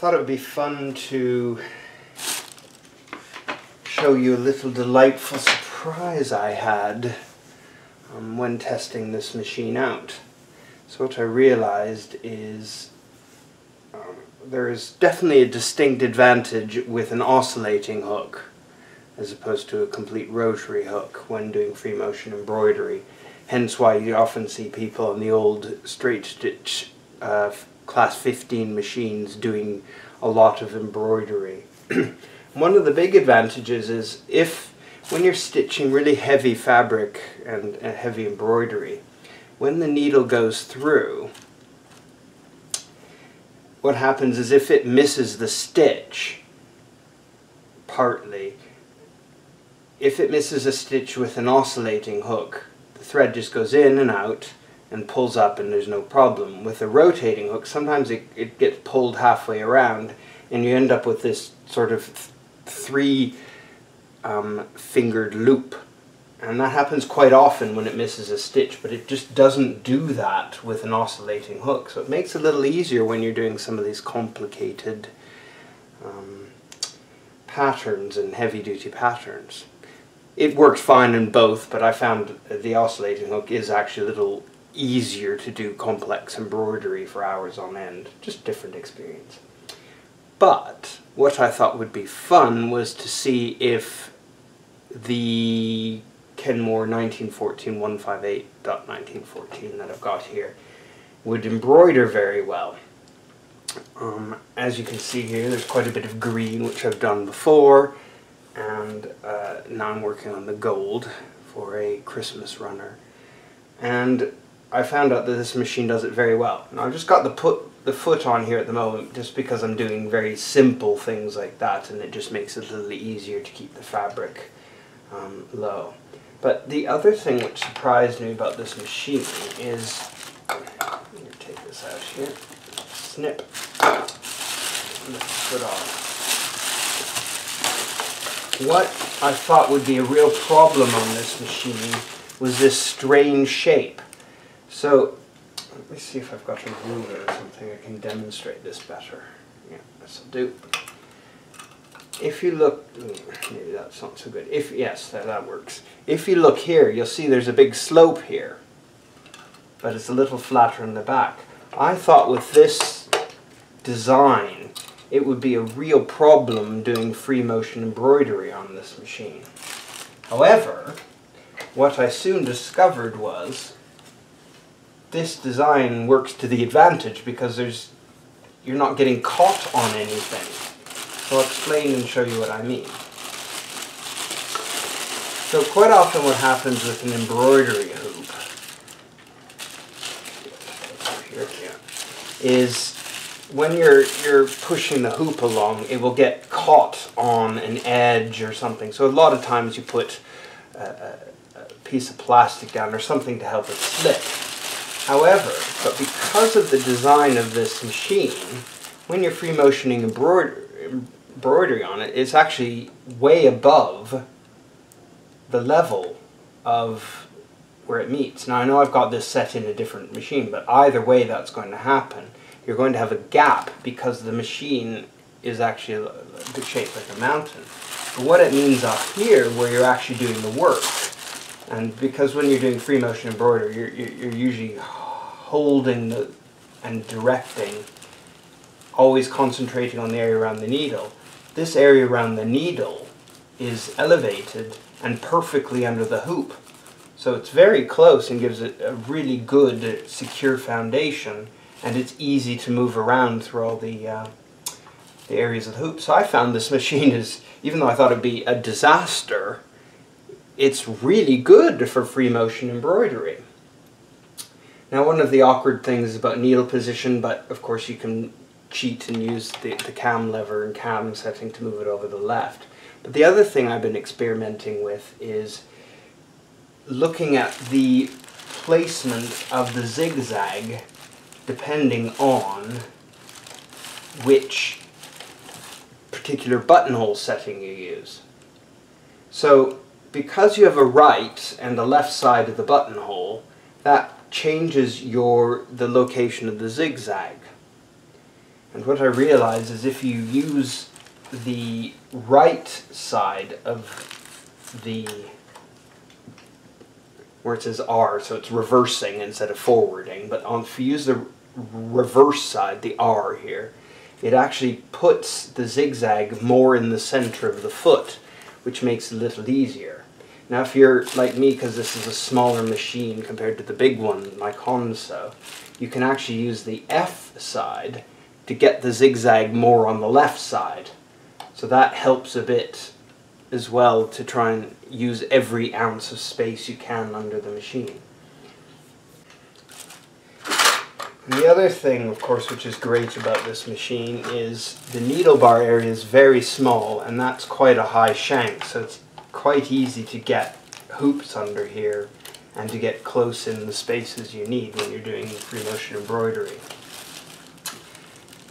thought it would be fun to show you a little delightful surprise I had um, when testing this machine out. So what I realized is um, there is definitely a distinct advantage with an oscillating hook as opposed to a complete rotary hook when doing free motion embroidery. Hence why you often see people on the old straight stitch uh, class 15 machines doing a lot of embroidery. One of the big advantages is if when you're stitching really heavy fabric and, and heavy embroidery, when the needle goes through, what happens is if it misses the stitch, partly, if it misses a stitch with an oscillating hook, the thread just goes in and out and pulls up and there's no problem. With a rotating hook, sometimes it, it gets pulled halfway around and you end up with this sort of three um, fingered loop. And that happens quite often when it misses a stitch, but it just doesn't do that with an oscillating hook. So it makes it a little easier when you're doing some of these complicated um, patterns and heavy-duty patterns. It works fine in both, but I found the oscillating hook is actually a little easier to do complex embroidery for hours on end. Just different experience. But what I thought would be fun was to see if the Kenmore 1914 158.1914 that I've got here would embroider very well. Um, as you can see here, there's quite a bit of green, which I've done before, and uh, now I'm working on the gold for a Christmas runner. And I found out that this machine does it very well. Now I've just got the put the foot on here at the moment just because I'm doing very simple things like that and it just makes it a little easier to keep the fabric um, low. But the other thing which surprised me about this machine is, take this out here, snip, the off. What I thought would be a real problem on this machine was this strange shape. So let me see if I've got a ruler or something I can demonstrate this better. Yeah, this will do. If you look, hmm, maybe that's not so good. If Yes, that, that works. If you look here, you'll see there's a big slope here, but it's a little flatter in the back. I thought with this design, it would be a real problem doing free motion embroidery on this machine. However, what I soon discovered was this design works to the advantage because there's you're not getting caught on anything. So I'll explain and show you what I mean. So quite often what happens with an embroidery hoop is when you're you're pushing the hoop along, it will get caught on an edge or something. So a lot of times you put a, a piece of plastic down or something to help it slip. However, but because of the design of this machine, when you're free motioning embroidery, on it, it's actually way above the level of where it meets. Now I know I've got this set in a different machine, but either way that's going to happen. You're going to have a gap because the machine is actually shaped like a mountain. But what it means up here, where you're actually doing the work, and because when you're doing free motion embroidery, you're, you're usually holding the, and directing, always concentrating on the area around the needle. This area around the needle is elevated and perfectly under the hoop. So it's very close and gives it a really good, secure foundation, and it's easy to move around through all the, uh, the areas of the hoop. So I found this machine is, even though I thought it'd be a disaster, it's really good for free motion embroidery. Now one of the awkward things about needle position, but of course you can cheat and use the, the cam lever and cam setting to move it over the left. But the other thing I've been experimenting with is looking at the placement of the zigzag depending on which particular buttonhole setting you use. So because you have a right and a left side of the buttonhole, that changes your the location of the zigzag. And what I realize is if you use the right side of the where it says R, so it's reversing instead of forwarding, but on, if you use the reverse side, the R here, it actually puts the zigzag more in the center of the foot, which makes it a little easier. Now if you're like me, because this is a smaller machine compared to the big one, my Consew, you can actually use the F side to get the zigzag more on the left side. So that helps a bit as well to try and use every ounce of space you can under the machine. The other thing, of course, which is great about this machine is the needle bar area is very small and that's quite a high shank, so it's quite easy to get hoops under here and to get close in the spaces you need when you're doing free motion embroidery.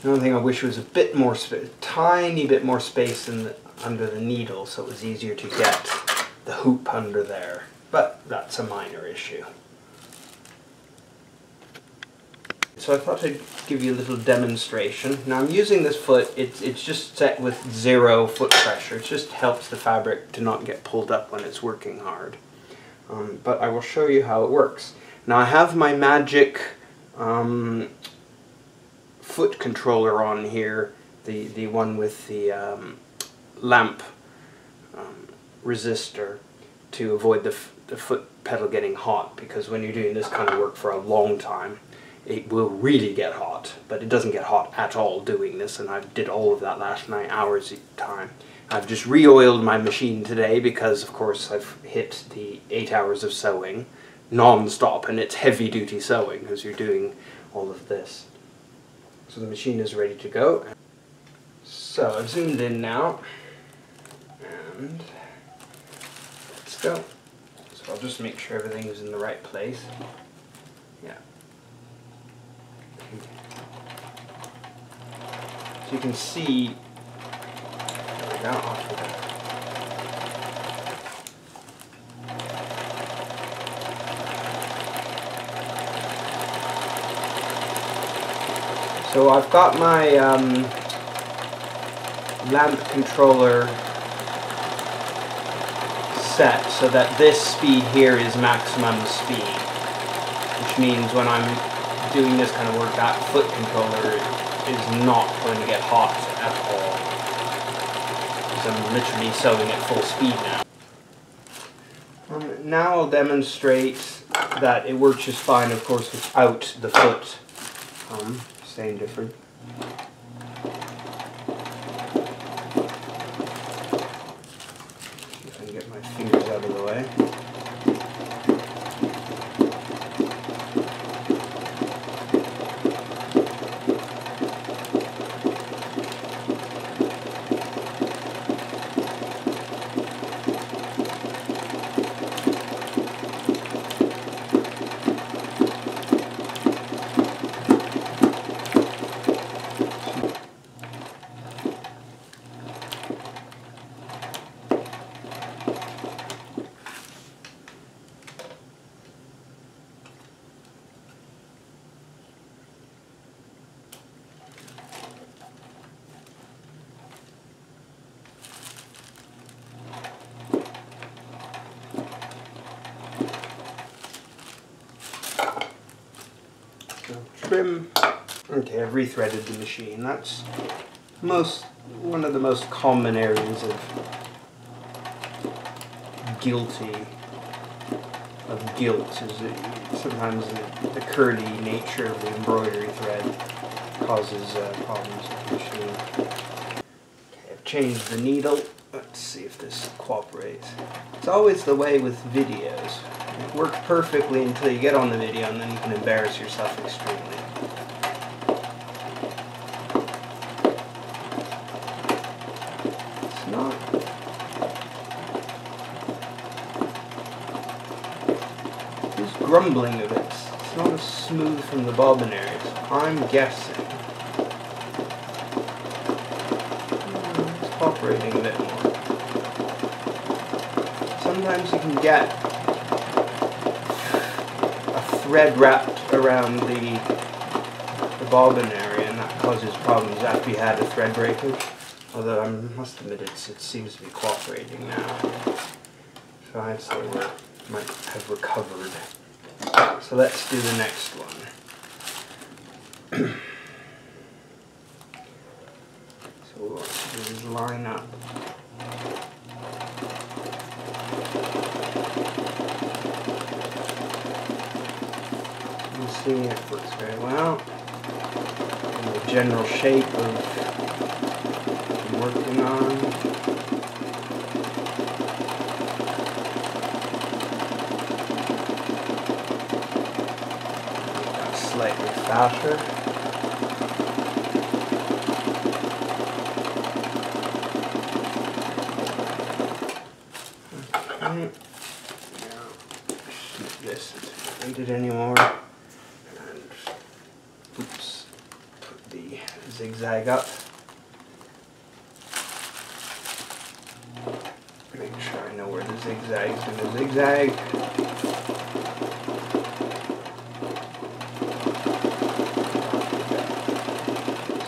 The only thing I wish was a bit more, tiny bit more space in the, under the needle so it was easier to get the hoop under there. But that's a minor issue. So I thought I'd give you a little demonstration. Now I'm using this foot, it's, it's just set with zero foot pressure. It just helps the fabric to not get pulled up when it's working hard. Um, but I will show you how it works. Now I have my magic um, foot controller on here, the, the one with the um, lamp um, resistor to avoid the, the foot pedal getting hot because when you're doing this kind of work for a long time it will really get hot but it doesn't get hot at all doing this and I did all of that last night hours of time. I've just re-oiled my machine today because of course I've hit the eight hours of sewing non-stop and it's heavy duty sewing as you're doing all of this. So the machine is ready to go. So I've zoomed in now and let's go. So I'll just make sure everything is in the right place. Yeah. So you can see, we go, So I've got my um, lamp controller set so that this speed here is maximum speed. Which means when I'm doing this kind of work, that foot controller is not going to get hot at all. Because I'm literally sewing at full speed now. Um, now I'll demonstrate that it works just fine, of course, without the foot um, staying different. Trim. Okay, I've rethreaded the machine. That's most one of the most common areas of guilty of guilt is that sometimes the, the curdy nature of the embroidery thread causes uh, problems with the machine. Okay, I've changed the needle. Let's see if this cooperates. It's always the way with videos. It works perfectly until you get on the video and then you can embarrass yourself extremely. It's not... It's grumbling a bit. It's not as smooth from the bobbin areas. I'm guessing. Hmm, it's cooperating a bit. Sometimes you can get a thread wrapped around the, the bobbin area and that causes problems after you had a thread breakage. Although I must admit it seems to be cooperating now. So I'd say we might have recovered. So let's do the next one. so what we want to do is line up. You see it works very well. And the general shape of I'm working on. Slightly faster. Okay. This isn't needed anymore. And, oops, put the zigzag up. Make sure I know where the zigzag's gonna zigzag.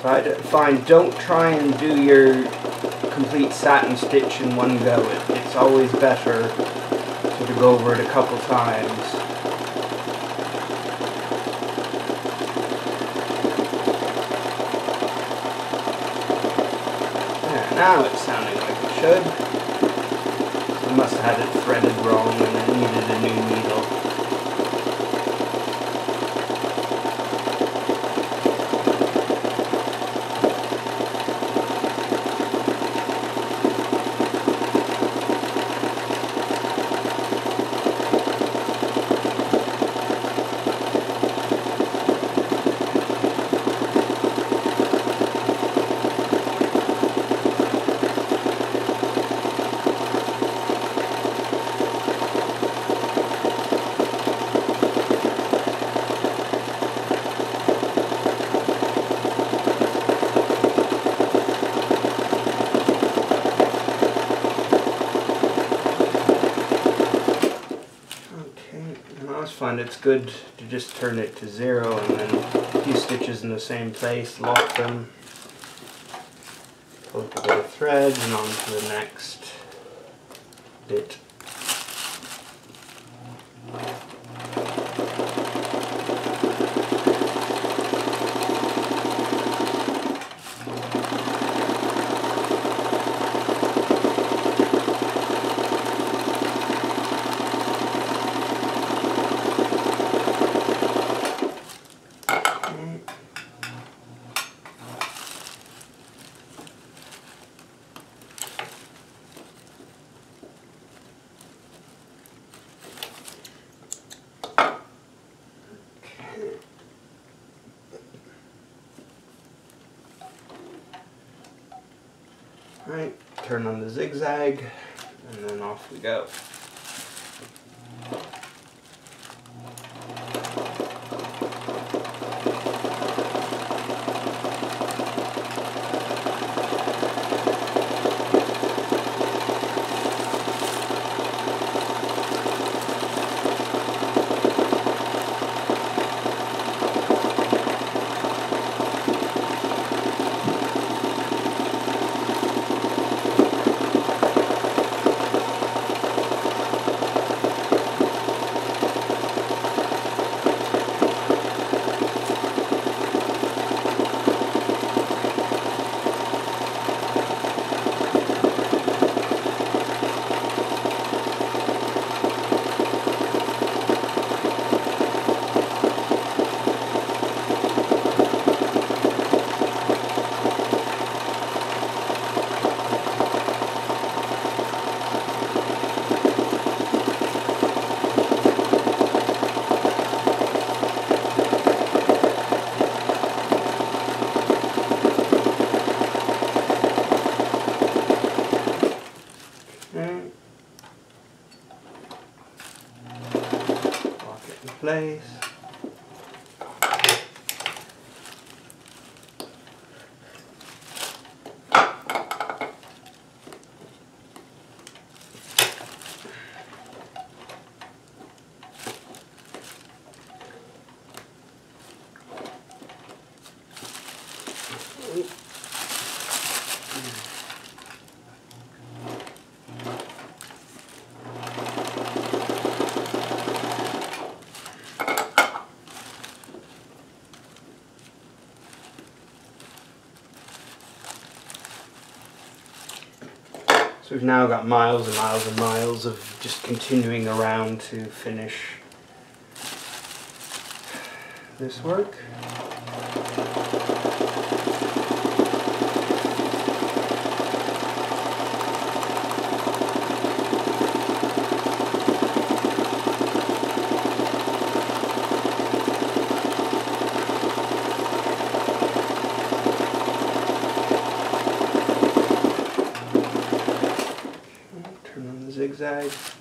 So I find don't try and do your complete satin stitch in one go. It, it's always better to go over it a couple times. Yeah, now it's sounding like it should. I must have had it threaded wrong and it needed a new needle. I find it's good to just turn it to zero and then a few stitches in the same place, lock them, pull up a bit of thread and on to the next bit. Okay. Right, turn on the zigzag, and then off we go. Okay. Lock it in place. So we've now got miles and miles and miles of just continuing around to finish this work. Turn on the zigzag.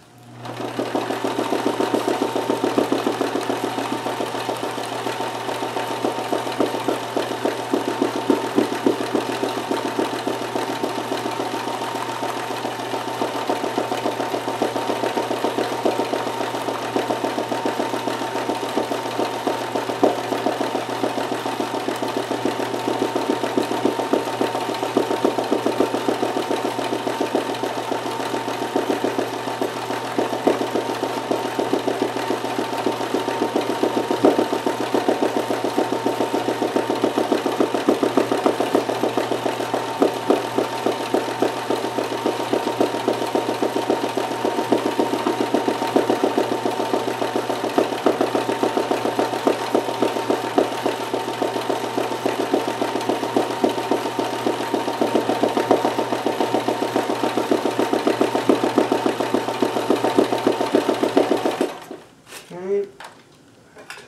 Okay,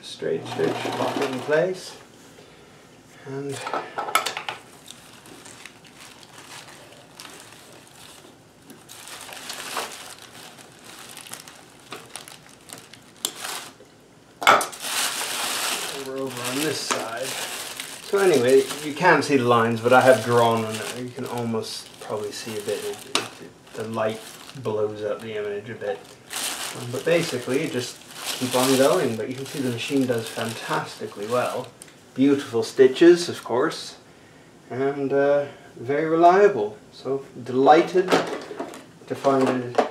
straight stitch, lock in place, and over over on this side. So anyway, you can't see the lines, but I have drawn on it. You can almost probably see a bit. It, it, it, the light blows up the image a bit. But basically, you just keep on going. But you can see the machine does fantastically well. Beautiful stitches, of course, and uh, very reliable. So delighted to find it.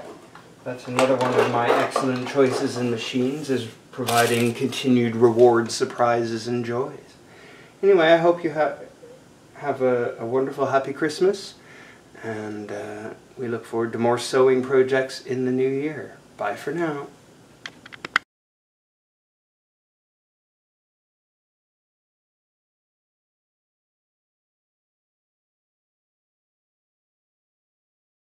That's another one of my excellent choices in machines is providing continued rewards, surprises, and joys. Anyway, I hope you have have a, a wonderful, happy Christmas, and uh, we look forward to more sewing projects in the new year. Bye for now.